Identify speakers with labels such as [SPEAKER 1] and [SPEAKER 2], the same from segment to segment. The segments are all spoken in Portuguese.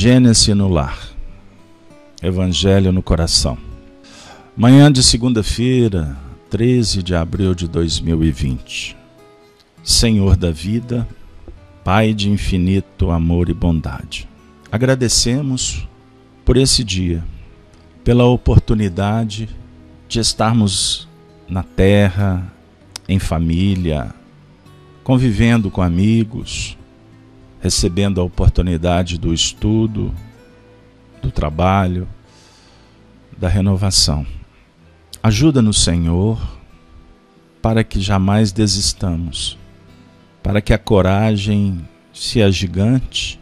[SPEAKER 1] Gênesis no lar, Evangelho no coração. Manhã de segunda-feira, 13 de abril de 2020. Senhor da vida, Pai de infinito amor e bondade. Agradecemos por esse dia, pela oportunidade de estarmos na terra, em família, convivendo com amigos, recebendo a oportunidade do estudo, do trabalho, da renovação. Ajuda-nos, Senhor, para que jamais desistamos, para que a coragem se agigante,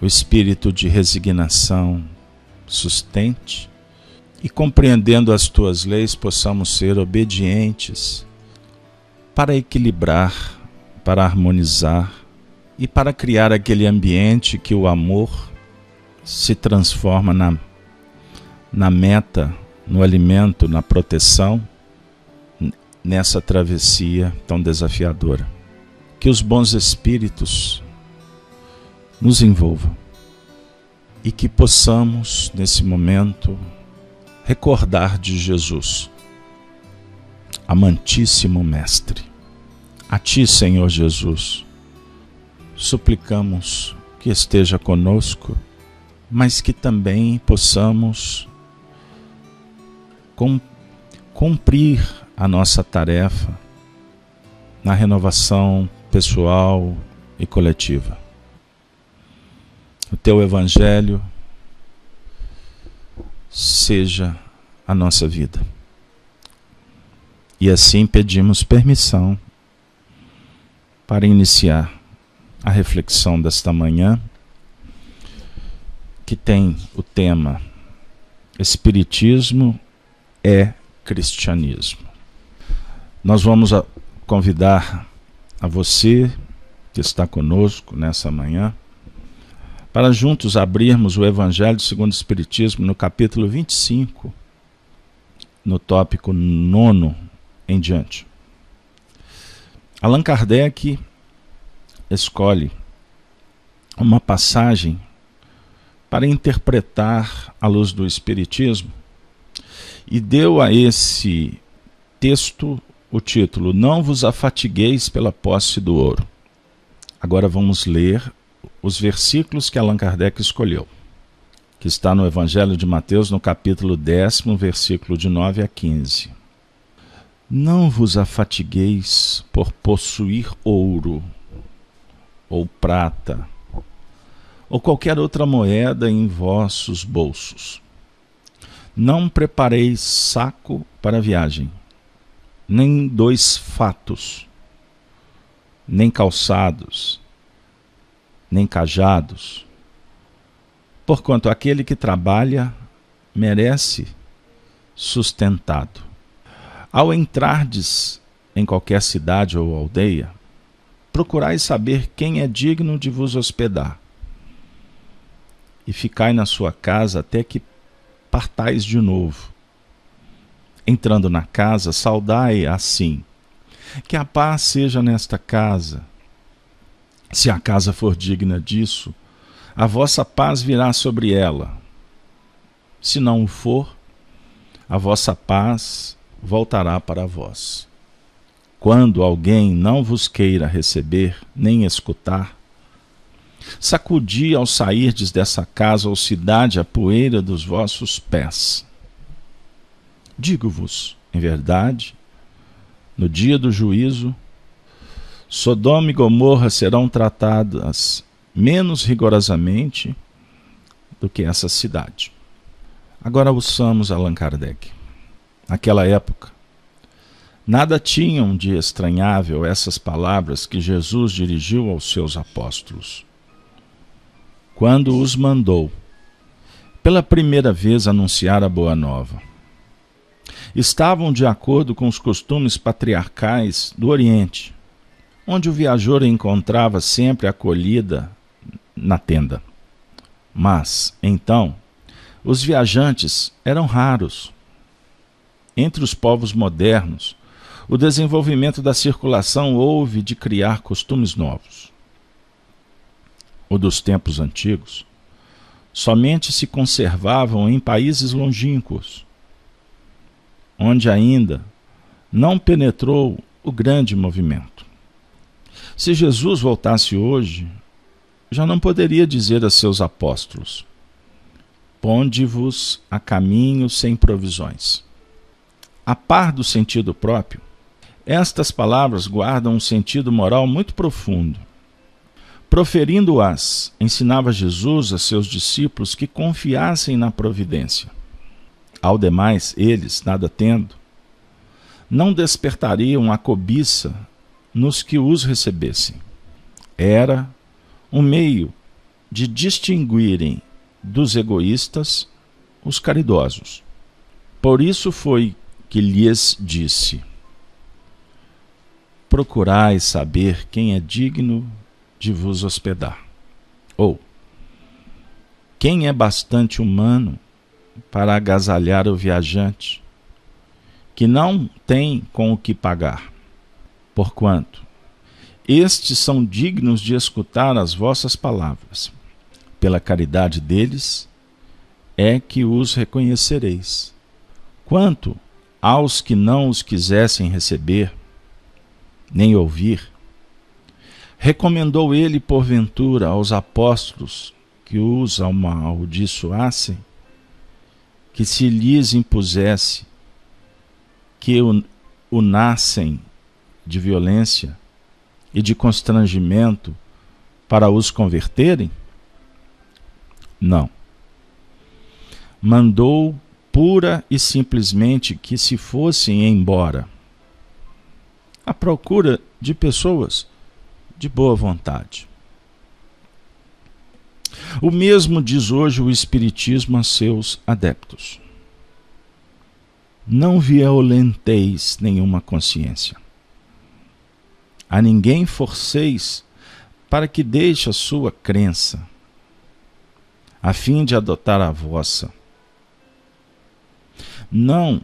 [SPEAKER 1] o espírito de resignação sustente e, compreendendo as tuas leis, possamos ser obedientes para equilibrar, para harmonizar e para criar aquele ambiente que o amor se transforma na, na meta, no alimento, na proteção, nessa travessia tão desafiadora. Que os bons espíritos nos envolvam e que possamos, nesse momento, recordar de Jesus, amantíssimo Mestre. A Ti, Senhor Jesus suplicamos que esteja conosco, mas que também possamos cumprir a nossa tarefa na renovação pessoal e coletiva. O teu Evangelho seja a nossa vida. E assim pedimos permissão para iniciar a reflexão desta manhã, que tem o tema Espiritismo é cristianismo. Nós vamos convidar a você que está conosco nessa manhã para juntos abrirmos o Evangelho segundo o Espiritismo no capítulo 25, no tópico nono em diante. Allan Kardec escolhe uma passagem para interpretar a luz do Espiritismo e deu a esse texto o título Não vos afatigueis pela posse do ouro. Agora vamos ler os versículos que Allan Kardec escolheu, que está no Evangelho de Mateus, no capítulo décimo, versículo de 9 a 15. Não vos afatigueis por possuir ouro ou prata, ou qualquer outra moeda em vossos bolsos. Não prepareis saco para a viagem, nem dois fatos, nem calçados, nem cajados, porquanto aquele que trabalha merece sustentado. Ao entrardes em qualquer cidade ou aldeia, procurai saber quem é digno de vos hospedar. E ficai na sua casa até que partais de novo. Entrando na casa, saudai assim: Que a paz seja nesta casa. Se a casa for digna disso, a vossa paz virá sobre ela. Se não o for, a vossa paz voltará para vós. Quando alguém não vos queira receber nem escutar, sacudi ao sairdes dessa casa ou cidade a poeira dos vossos pés. Digo-vos, em verdade, no dia do juízo, Sodoma e Gomorra serão tratadas menos rigorosamente do que essa cidade. Agora ouçamos Allan Kardec. Naquela época, Nada tinham de estranhável essas palavras que Jesus dirigiu aos seus apóstolos. Quando os mandou, pela primeira vez, anunciar a Boa Nova. Estavam de acordo com os costumes patriarcais do Oriente, onde o viajor encontrava sempre acolhida na tenda. Mas, então, os viajantes eram raros. Entre os povos modernos, o desenvolvimento da circulação houve de criar costumes novos. O dos tempos antigos, somente se conservavam em países longínquos, onde ainda não penetrou o grande movimento. Se Jesus voltasse hoje, já não poderia dizer a seus apóstolos: Ponde-vos a caminho sem provisões. A par do sentido próprio, estas palavras guardam um sentido moral muito profundo. Proferindo-as, ensinava Jesus a seus discípulos que confiassem na providência. Ao demais, eles, nada tendo, não despertariam a cobiça nos que os recebessem. Era um meio de distinguirem dos egoístas os caridosos. Por isso foi que lhes disse: Procurai saber quem é digno de vos hospedar. Ou, quem é bastante humano para agasalhar o viajante, que não tem com o que pagar? Porquanto, estes são dignos de escutar as vossas palavras. Pela caridade deles é que os reconhecereis. Quanto aos que não os quisessem receber, nem ouvir, recomendou ele, porventura, aos apóstolos que os amaldiçoassem, que se lhes impusesse que o, nascem de violência e de constrangimento para os converterem? Não. Mandou pura e simplesmente que se fossem embora à procura de pessoas de boa vontade. O mesmo diz hoje o Espiritismo a seus adeptos. Não violenteis nenhuma consciência. A ninguém forceis para que deixe a sua crença, a fim de adotar a vossa. Não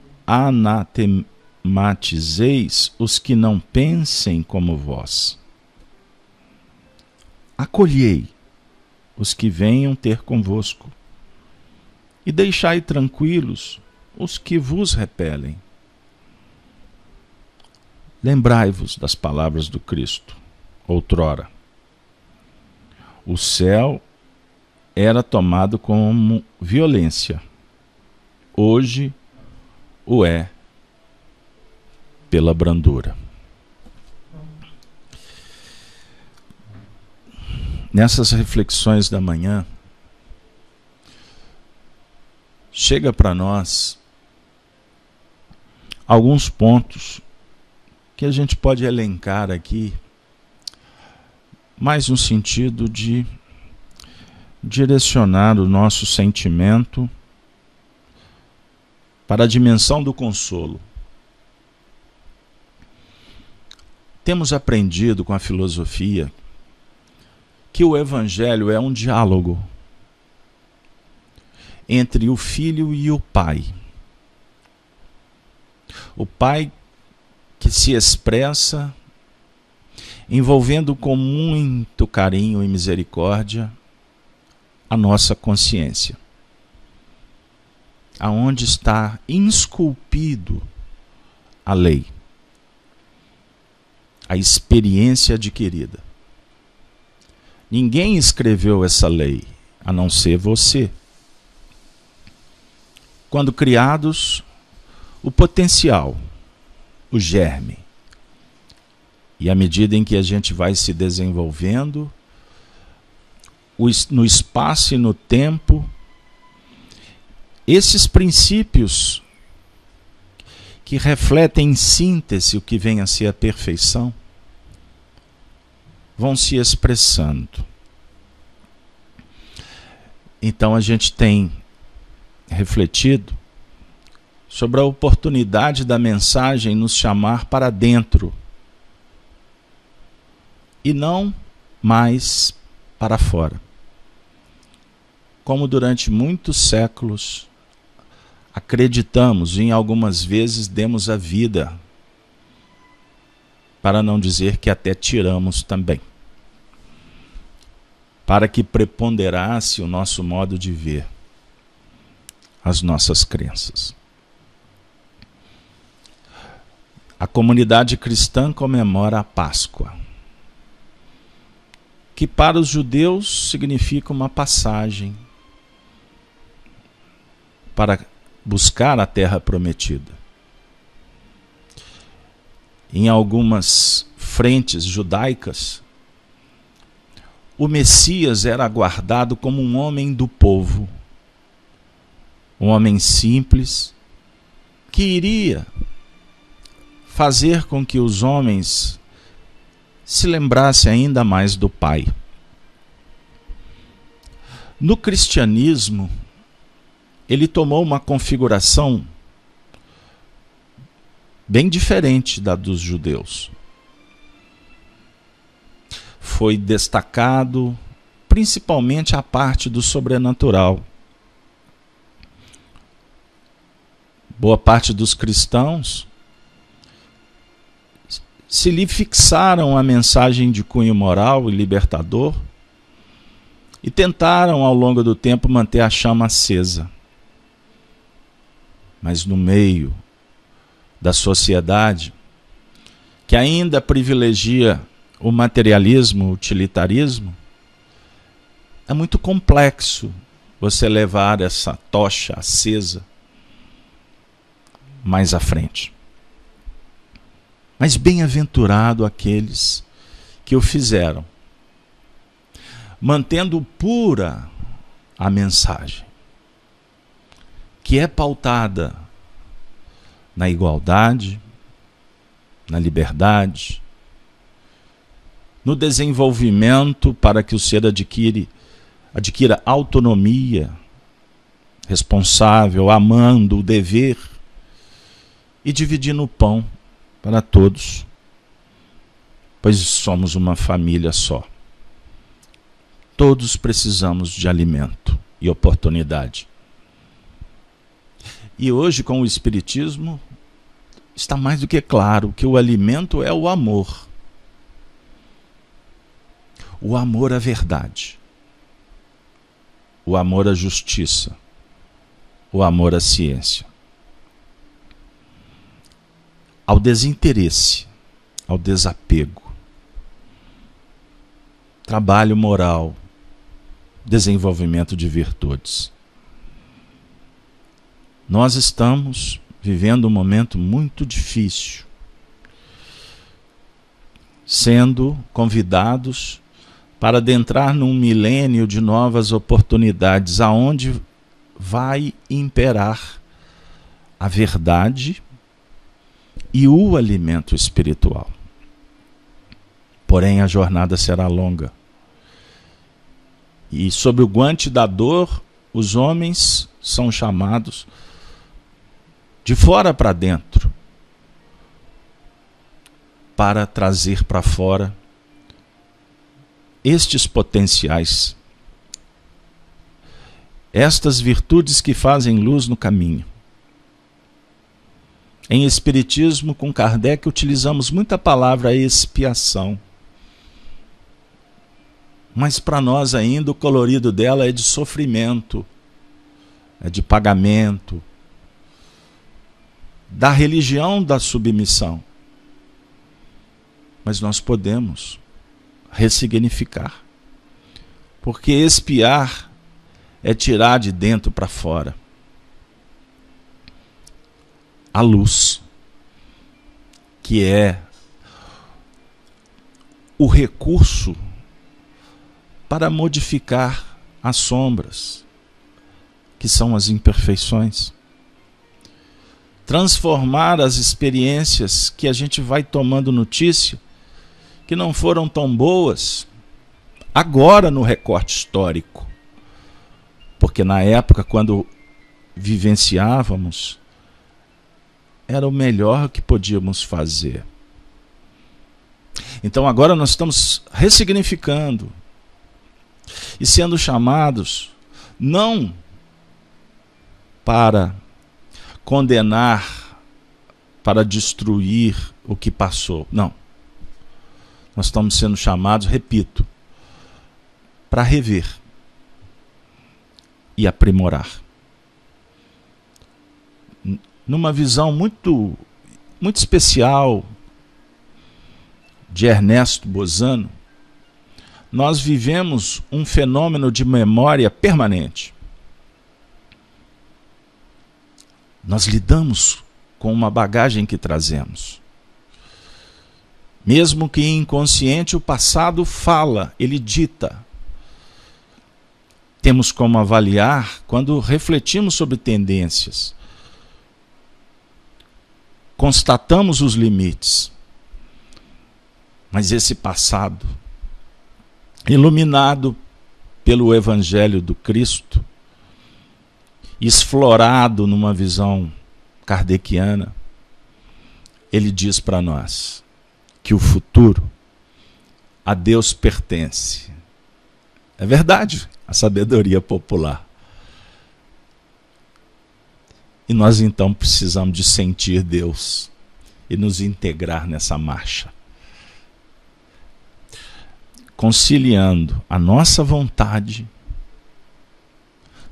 [SPEAKER 1] anatemateis os que não pensem como vós. Acolhei os que venham ter convosco, e deixai tranquilos os que vos repelem. Lembrai-vos das palavras do Cristo, outrora. O céu era tomado como violência, hoje o é pela brandura. Nessas reflexões da manhã, chega para nós alguns pontos que a gente pode elencar aqui, mais no sentido de direcionar o nosso sentimento para a dimensão do consolo. Temos aprendido com a filosofia que o Evangelho é um diálogo entre o filho e o pai. O pai que se expressa envolvendo com muito carinho e misericórdia a nossa consciência. Aonde está esculpido a lei, a experiência adquirida. Ninguém escreveu essa lei a não ser você. Quando criados, o potencial o germe. E à medida em que a gente vai se desenvolvendo, no espaço e no tempo, esses princípios que refletem em síntese o que vem a ser a perfeição, vão se expressando. Então a gente tem refletido sobre a oportunidade da mensagem nos chamar para dentro e não mais para fora. Como durante muitos séculos acreditamos e em algumas vezes demos a vida, para não dizer que até tiramos também. Para que preponderasse o nosso modo de ver as nossas crenças. A comunidade cristã comemora a Páscoa, que para os judeus significa uma passagem para buscar a terra prometida. Em algumas frentes judaicas, o Messias era aguardado como um homem do povo, um homem simples, que iria fazer com que os homens se lembrassem ainda mais do Pai. No cristianismo, ele tomou uma configuração bem diferente da dos judeus foi destacado principalmente a parte do sobrenatural. Boa parte dos cristãos se lhe fixaram a mensagem de cunho moral e libertador e tentaram ao longo do tempo manter a chama acesa. Mas no meio da sociedade que ainda privilegia o materialismo, o utilitarismo, é muito complexo você levar essa tocha acesa mais à frente. Mas bem-aventurado aqueles que o fizeram, mantendo pura a mensagem, que é pautada na igualdade, na liberdade, no desenvolvimento para que o ser adquire, adquira autonomia, responsável, amando o dever e dividindo o pão para todos, pois somos uma família só. Todos precisamos de alimento e oportunidade. E hoje, com o Espiritismo, está mais do que claro que o alimento é o amor o amor à verdade, o amor à justiça, o amor à ciência, ao desinteresse, ao desapego, trabalho moral, desenvolvimento de virtudes. Nós estamos vivendo um momento muito difícil, sendo convidados para adentrar num milênio de novas oportunidades, aonde vai imperar a verdade e o alimento espiritual. Porém, a jornada será longa. E sob o guante da dor, os homens são chamados de fora para dentro para trazer para fora estes potenciais, estas virtudes que fazem luz no caminho. Em Espiritismo, com Kardec, utilizamos muita palavra expiação. Mas para nós ainda o colorido dela é de sofrimento, é de pagamento, da religião da submissão. Mas nós podemos ressignificar. Porque espiar é tirar de dentro para fora a luz, que é o recurso para modificar as sombras, que são as imperfeições. Transformar as experiências que a gente vai tomando notícia que não foram tão boas agora no recorte histórico. Porque na época, quando vivenciávamos, era o melhor que podíamos fazer. Então agora nós estamos ressignificando e sendo chamados não para condenar, para destruir o que passou. Não. Nós estamos sendo chamados, repito, para rever e aprimorar. Numa visão muito muito especial de Ernesto Bozano, nós vivemos um fenômeno de memória permanente. Nós lidamos com uma bagagem que trazemos. Mesmo que inconsciente, o passado fala, ele dita. Temos como avaliar quando refletimos sobre tendências. Constatamos os limites. Mas esse passado, iluminado pelo Evangelho do Cristo, explorado numa visão kardeciana, ele diz para nós que o futuro a Deus pertence. É verdade, a sabedoria popular. E nós então precisamos de sentir Deus e nos integrar nessa marcha. Conciliando a nossa vontade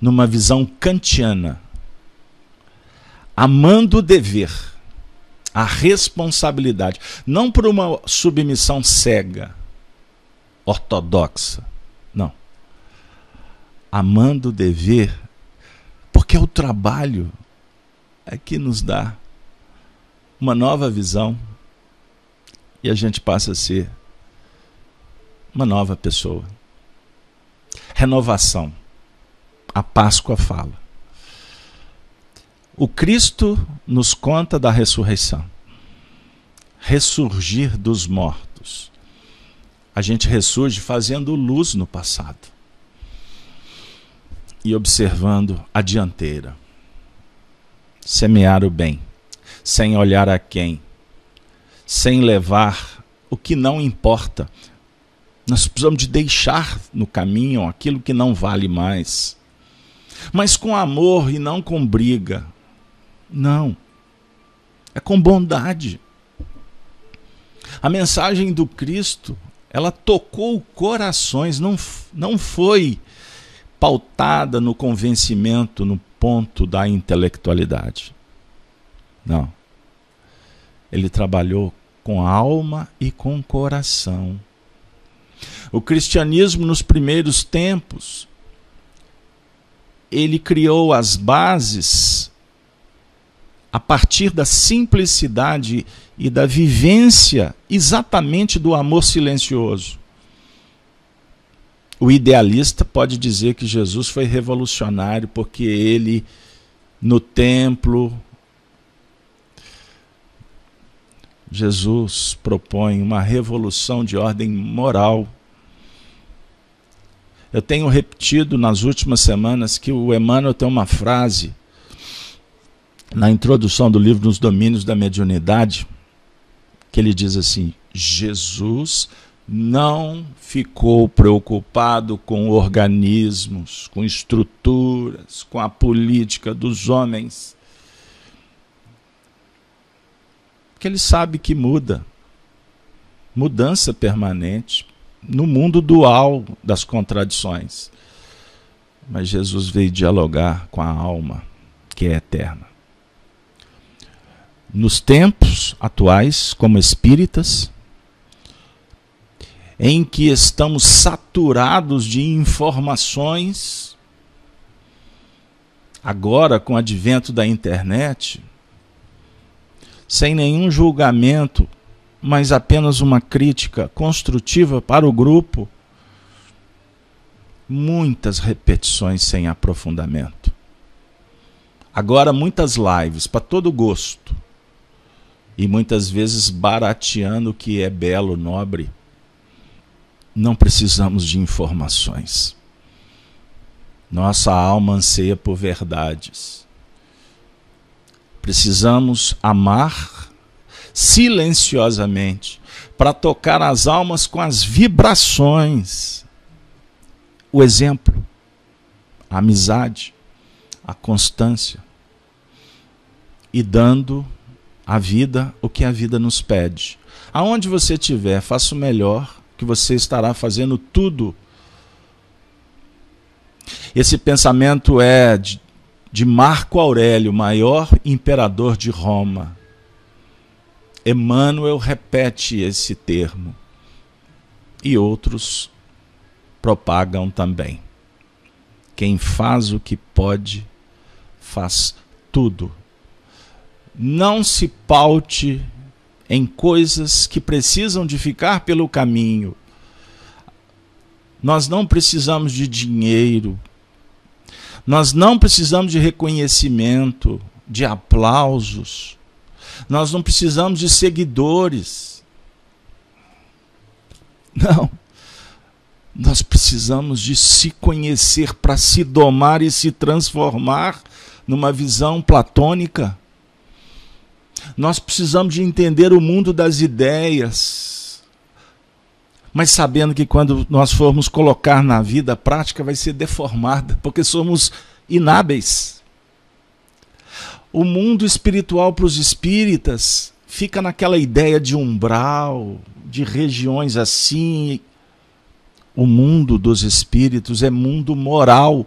[SPEAKER 1] numa visão kantiana, amando o dever, a responsabilidade, não por uma submissão cega, ortodoxa, não. Amando o dever, porque é o trabalho é que nos dá uma nova visão e a gente passa a ser uma nova pessoa. Renovação a Páscoa fala. O Cristo nos conta da ressurreição. Ressurgir dos mortos. A gente ressurge fazendo luz no passado e observando a dianteira. Semear o bem, sem olhar a quem, sem levar o que não importa. Nós precisamos de deixar no caminho aquilo que não vale mais mas com amor e não com briga. Não. É com bondade. A mensagem do Cristo, ela tocou corações, não, não foi pautada no convencimento, no ponto da intelectualidade. Não. Ele trabalhou com alma e com coração. O cristianismo nos primeiros tempos ele criou as bases a partir da simplicidade e da vivência exatamente do amor silencioso. O idealista pode dizer que Jesus foi revolucionário porque ele, no templo, Jesus propõe uma revolução de ordem moral eu tenho repetido nas últimas semanas que o Emmanuel tem uma frase na introdução do livro Nos Domínios da Mediunidade, que ele diz assim: Jesus não ficou preocupado com organismos, com estruturas, com a política dos homens. Porque ele sabe que muda. Mudança permanente no mundo dual das contradições. Mas Jesus veio dialogar com a alma, que é eterna. Nos tempos atuais, como espíritas, em que estamos saturados de informações, agora com o advento da internet, sem nenhum julgamento mas apenas uma crítica construtiva para o grupo, muitas repetições sem aprofundamento. Agora, muitas lives para todo gosto. E muitas vezes barateando o que é belo, nobre. Não precisamos de informações. Nossa alma anseia por verdades. Precisamos amar silenciosamente, para tocar as almas com as vibrações. O exemplo, a amizade, a constância. E dando à vida o que a vida nos pede. Aonde você estiver, faça o melhor, que você estará fazendo tudo Esse pensamento é de, de Marco Aurélio, maior imperador de Roma. Emmanuel repete esse termo e outros propagam também. Quem faz o que pode, faz tudo. Não se paute em coisas que precisam de ficar pelo caminho. Nós não precisamos de dinheiro. Nós não precisamos de reconhecimento, de aplausos. Nós não precisamos de seguidores. Não. Nós precisamos de se conhecer para se domar e se transformar numa visão platônica. Nós precisamos de entender o mundo das ideias, mas sabendo que quando nós formos colocar na vida prática vai ser deformada, porque somos inábeis. O mundo espiritual para os espíritas fica naquela ideia de umbral, de regiões assim. O mundo dos espíritos é mundo moral,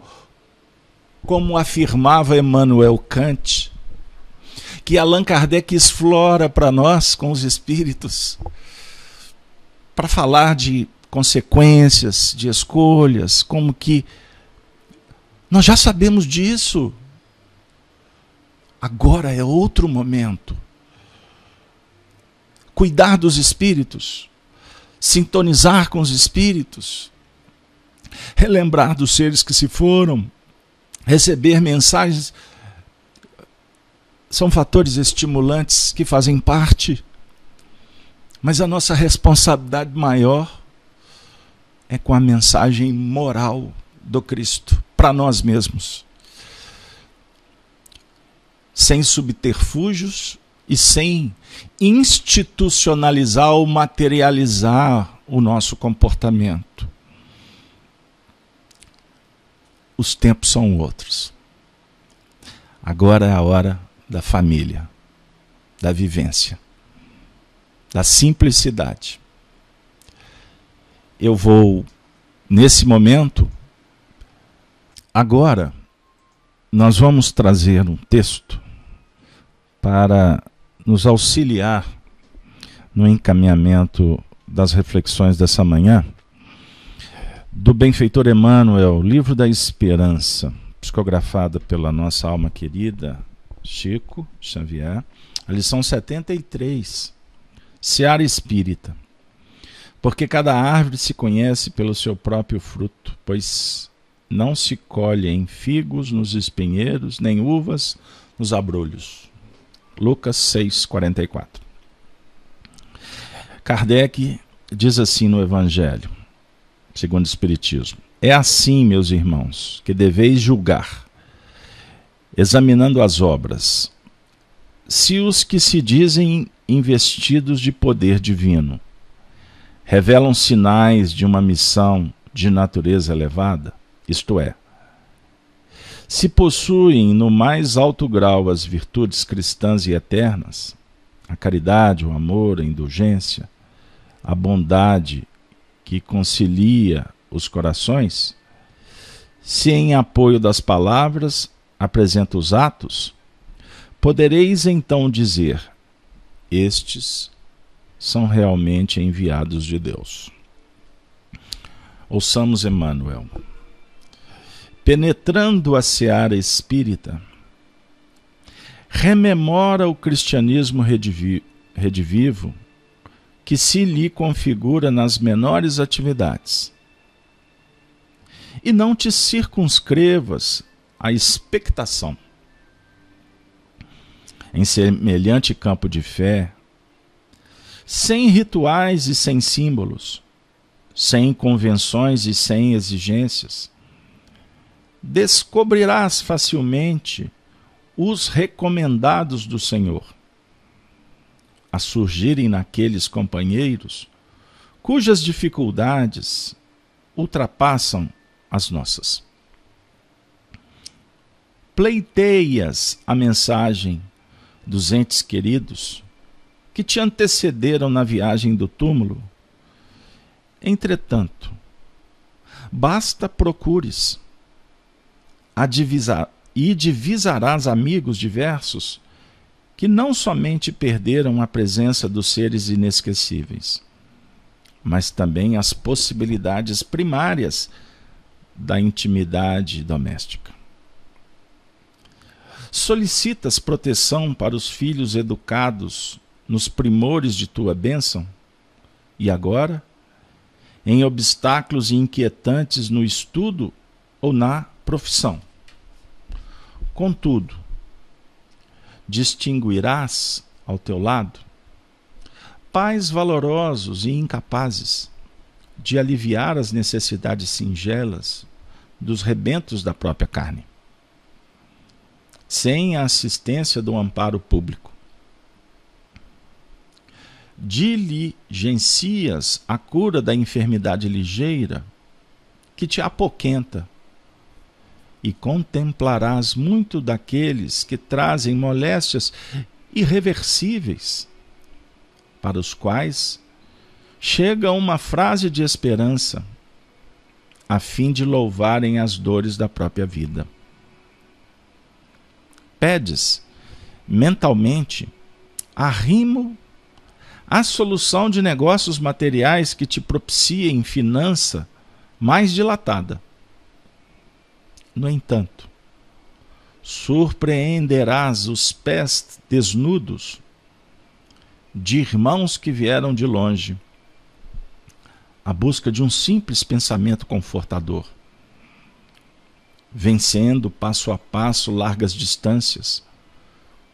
[SPEAKER 1] como afirmava Emmanuel Kant que Allan Kardec explora para nós com os espíritos, para falar de consequências, de escolhas, como que nós já sabemos disso. Agora é outro momento. Cuidar dos espíritos, sintonizar com os espíritos, relembrar dos seres que se foram, receber mensagens são fatores estimulantes que fazem parte, mas a nossa responsabilidade maior é com a mensagem moral do Cristo para nós mesmos. Sem subterfúgios e sem institucionalizar ou materializar o nosso comportamento. Os tempos são outros. Agora é a hora da família, da vivência, da simplicidade. Eu vou, nesse momento, agora, nós vamos trazer um texto para nos auxiliar no encaminhamento das reflexões dessa manhã, do benfeitor Emmanuel, Livro da Esperança, psicografada pela nossa alma querida, Chico Xavier, a lição 73, Seara Espírita. Porque cada árvore se conhece pelo seu próprio fruto, pois não se colhe em figos nos espinheiros, nem uvas nos abrolhos. Lucas 6:44. Kardec diz assim no Evangelho, segundo o Espiritismo: É assim, meus irmãos, que deveis julgar examinando as obras, se os que se dizem investidos de poder divino revelam sinais de uma missão de natureza elevada, isto é, se possuem no mais alto grau as virtudes cristãs e eternas, a caridade, o amor, a indulgência, a bondade que concilia os corações, se em apoio das palavras apresenta os atos, podereis então dizer: estes são realmente enviados de Deus. Ouçamos Emmanuel. Penetrando a seara espírita, rememora o cristianismo redivivo que se lhe configura nas menores atividades. E não te circunscrevas a expectação. Em semelhante campo de fé, sem rituais e sem símbolos, sem convenções e sem exigências, descobrirás facilmente os recomendados do Senhor, a surgirem naqueles companheiros cujas dificuldades ultrapassam as nossas pleiteias a mensagem dos entes queridos que te antecederam na viagem do túmulo. Entretanto, basta procures, divisar, e divisarás amigos diversos que não somente perderam a presença dos seres inesquecíveis, mas também as possibilidades primárias da intimidade doméstica. Solicitas proteção para os filhos educados nos primores de tua bênção? E agora? Em obstáculos inquietantes no estudo ou na profissão? Contudo, distinguirás ao teu lado pais valorosos e incapazes de aliviar as necessidades singelas dos rebentos da própria carne, sem a assistência do amparo público. Diligencias a cura da enfermidade ligeira que te apoquenta e contemplarás muito daqueles que trazem moléstias irreversíveis, para os quais chega uma frase de esperança, a fim de louvarem as dores da própria vida. Pedes, mentalmente, arrimo a solução de negócios materiais que te propiciem finança mais dilatada. No entanto, surpreenderás os pés desnudos de irmãos que vieram de longe, à busca de um simples pensamento confortador, vencendo passo a passo largas distâncias,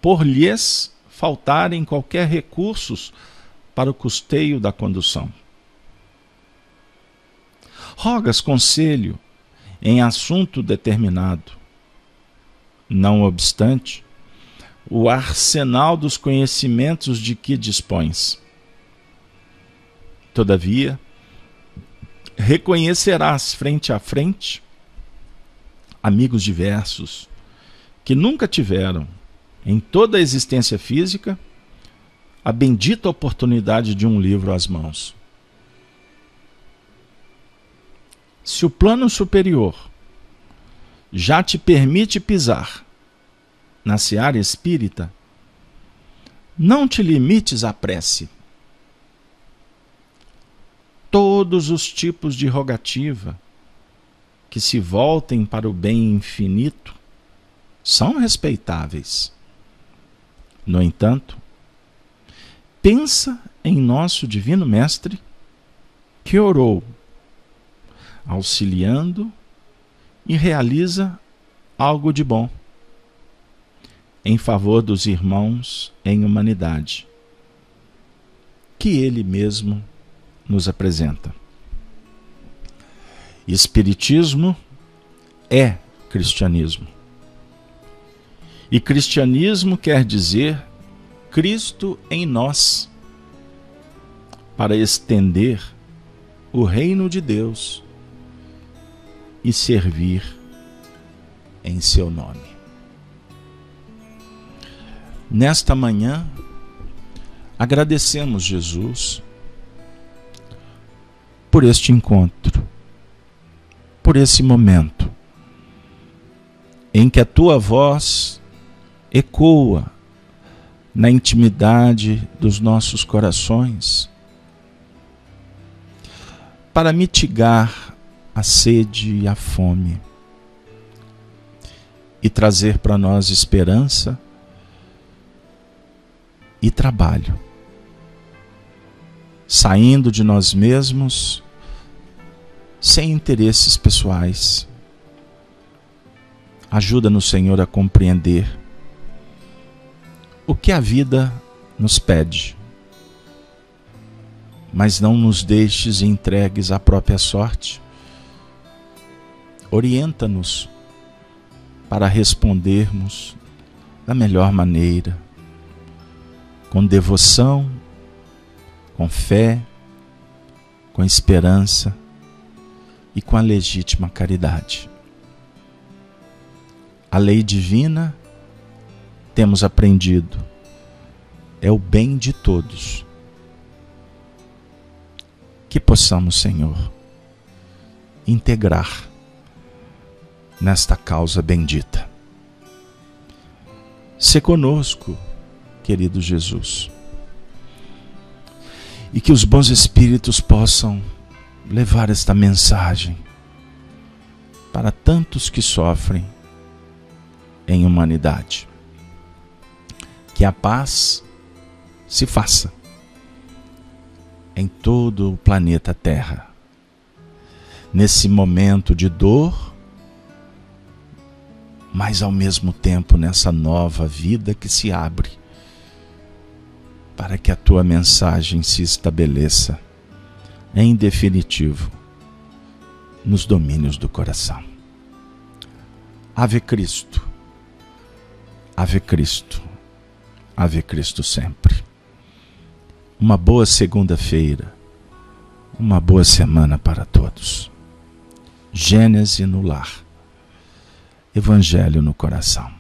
[SPEAKER 1] por lhes faltarem qualquer recursos para o custeio da condução. Rogas conselho em assunto determinado. Não obstante, o arsenal dos conhecimentos de que dispões. Todavia, reconhecerás frente a frente amigos diversos que nunca tiveram, em toda a existência física, a bendita oportunidade de um livro às mãos. se o plano superior já te permite pisar na seara espírita, não te limites à prece. Todos os tipos de rogativa que se voltem para o bem infinito são respeitáveis. No entanto, pensa em nosso Divino Mestre que orou auxiliando e realiza algo de bom em favor dos irmãos em humanidade, que ele mesmo nos apresenta. Espiritismo é cristianismo. E cristianismo quer dizer Cristo em nós, para estender o reino de Deus e servir em seu nome. Nesta manhã, agradecemos, Jesus, por este encontro, por esse momento em que a tua voz ecoa na intimidade dos nossos corações para mitigar a sede e a fome e trazer para nós esperança e trabalho, saindo de nós mesmos sem interesses pessoais. Ajuda-nos, Senhor, a compreender o que a vida nos pede, mas não nos deixes entregues à própria sorte orienta-nos para respondermos da melhor maneira, com devoção, com fé, com esperança e com a legítima caridade. A lei divina, temos aprendido, é o bem de todos. Que possamos, Senhor, integrar nesta causa bendita. Se conosco, querido Jesus, e que os bons espíritos possam levar esta mensagem para tantos que sofrem em humanidade. Que a paz se faça em todo o planeta Terra. Nesse momento de dor, mas ao mesmo tempo nessa nova vida que se abre, para que a tua mensagem se estabeleça em definitivo nos domínios do coração. Ave Cristo, Ave Cristo, Ave Cristo sempre. Uma boa segunda-feira, uma boa semana para todos. Gênese no lar, Evangelho no coração.